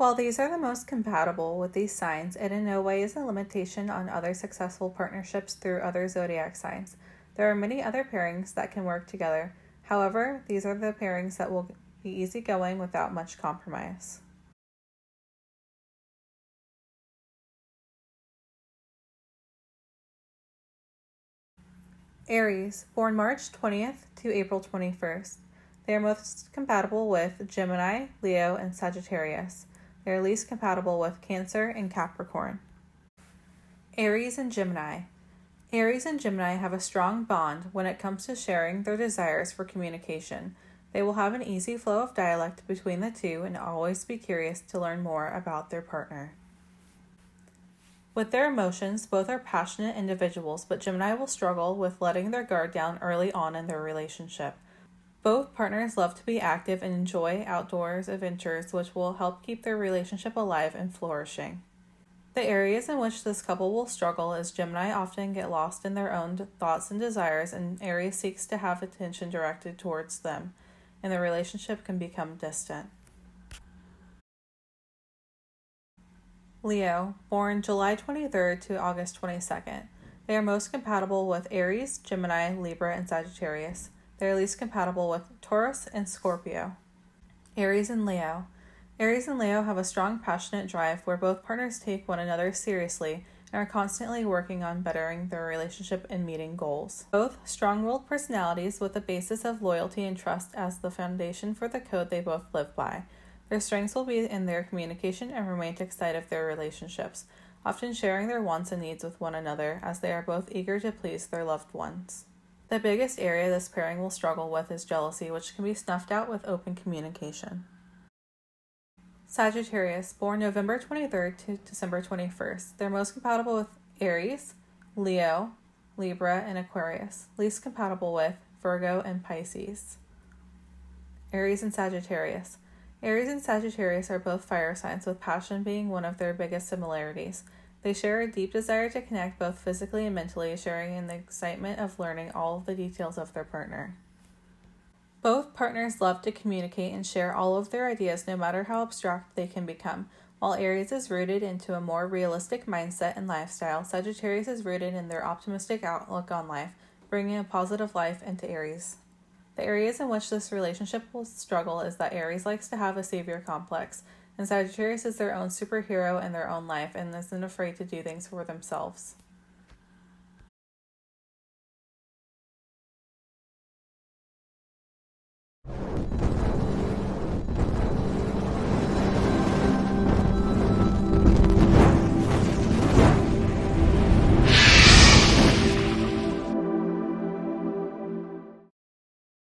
While these are the most compatible with these signs, it in no way is a limitation on other successful partnerships through other zodiac signs. There are many other pairings that can work together. However, these are the pairings that will be easygoing without much compromise. Aries, born March 20th to April 21st. They are most compatible with Gemini, Leo, and Sagittarius. They are least compatible with Cancer and Capricorn. Aries and Gemini. Aries and Gemini have a strong bond when it comes to sharing their desires for communication. They will have an easy flow of dialect between the two and always be curious to learn more about their partner. With their emotions, both are passionate individuals, but Gemini will struggle with letting their guard down early on in their relationship. Both partners love to be active and enjoy outdoors adventures, which will help keep their relationship alive and flourishing. The areas in which this couple will struggle is Gemini often get lost in their own thoughts and desires, and Aries seeks to have attention directed towards them, and the relationship can become distant. Leo, born July 23rd to August 22nd. They are most compatible with Aries, Gemini, Libra, and Sagittarius. They are least compatible with Taurus and Scorpio. Aries and Leo. Aries and Leo have a strong, passionate drive where both partners take one another seriously and are constantly working on bettering their relationship and meeting goals. Both strong willed personalities with a basis of loyalty and trust as the foundation for the code they both live by. Their strengths will be in their communication and romantic side of their relationships, often sharing their wants and needs with one another as they are both eager to please their loved ones. The biggest area this pairing will struggle with is jealousy, which can be snuffed out with open communication. Sagittarius, born November 23rd to December 21st. They're most compatible with Aries, Leo, Libra, and Aquarius. Least compatible with Virgo and Pisces. Aries and Sagittarius. Aries and Sagittarius are both fire signs, with passion being one of their biggest similarities. They share a deep desire to connect both physically and mentally, sharing in the excitement of learning all of the details of their partner. Both partners love to communicate and share all of their ideas, no matter how abstract they can become. While Aries is rooted into a more realistic mindset and lifestyle, Sagittarius is rooted in their optimistic outlook on life, bringing a positive life into Aries. The areas in which this relationship will struggle is that Aries likes to have a savior complex and Sagittarius is their own superhero in their own life and isn't afraid to do things for themselves.